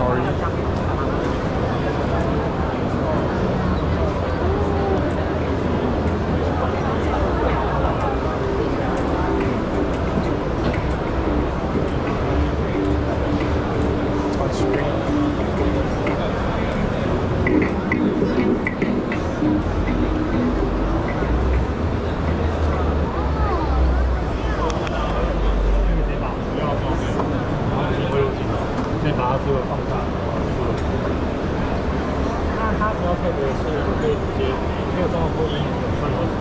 sorry. 它就会放大，然后出了。那它比较特别的是，可以直接没有装过播音，有串流。